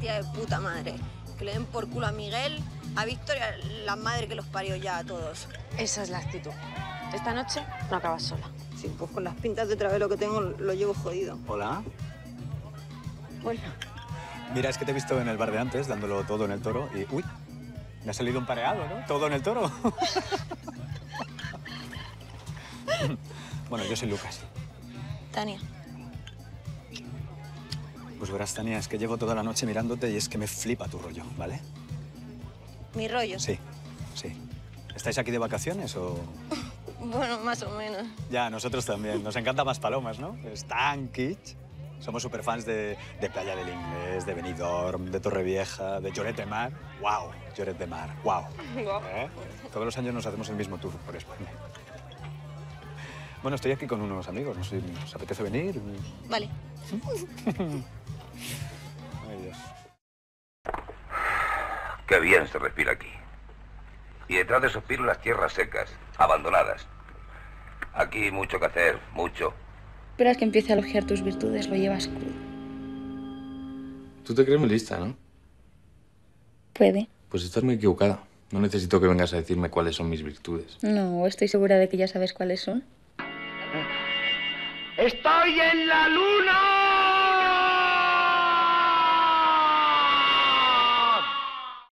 tía de puta madre. Que le den por culo a Miguel, a Victoria, la madre que los parió ya a todos. Esa es la actitud. Esta noche no acabas sola. Sí, pues con las pintas de travelo que tengo lo llevo jodido. Hola. Bueno, Mira, es que te he visto en el bar de antes, dándolo todo en el toro y... ¡Uy! Me ha salido un pareado, ¿no? Todo en el toro. bueno, yo soy Lucas. Tania. Pues verás, Tania, es que llevo toda la noche mirándote y es que me flipa tu rollo, ¿vale? Mi rollo. Sí, sí. ¿Estáis aquí de vacaciones o...? Bueno, más o menos. Ya, nosotros también. Nos encanta más palomas, ¿no? Es tan kitsch. Somos superfans de, de Playa del Inglés, de Benidorm, de Torrevieja, de Lloret de Mar. ¡Wow! Lloret de Mar. ¡Wow! ¿Eh? Todos los años nos hacemos el mismo tour por España. Bueno, estoy aquí con unos amigos. No sé, ¿os apetece venir? Vale. Qué bien se respira aquí. Y detrás de esos pinos las tierras secas, abandonadas. Aquí mucho que hacer, mucho. Esperas que empiece a elogiar tus virtudes, lo llevas crudo. Tú te crees muy lista, ¿no? Puede. Pues estás muy equivocada. No necesito que vengas a decirme cuáles son mis virtudes. No, estoy segura de que ya sabes cuáles son. ¡Estoy en la!